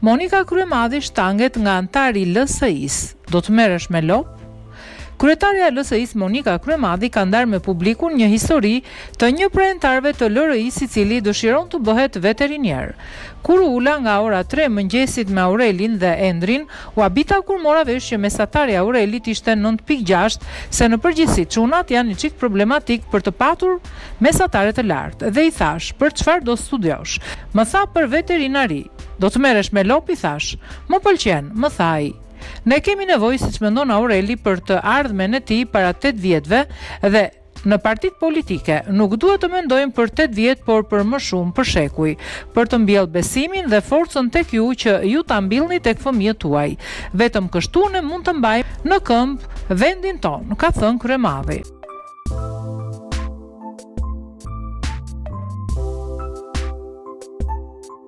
Monika Kryemadhi shtanget nga anëtari i LSI-së. Do të merresh me lopë? Kryetarja e LSI-së Monika Kryemadhi ka ndarë me publikun një histori të një prej anëtarëve të LRI-së i cili dëshiron të bëhet veteriner. Kur u ula nga ora 3 mëngjesit me Aurelin dhe Endrin, U habita kur mora vesh që mesatarja e Aurelit ishte nëntë pikë gjashtë, se në përgjithësi çunat janë një çikë problematikë për të patur mesatare të lartë dhe i thashë, për çfarë do studiosh? Më tha për veterinari. Do të merresh me lopë i thashë. Më pëlqen, më tha ai. Ne kemi nevojë siç mendon Aureli për të ardhmen e tij para tetë vjetëve dhe, Në partitë politike, nuk duhet të mendojmë për tetë vjet por për më shumë, për shekuj. Për të mbjellë besimin dhe forcën tek ju që ju ta mbillni tek fëmijët tuaj. Vetëm kështu ne mund të mbajmë në këmbë vendin tonë, ka thënë Kryemadhi.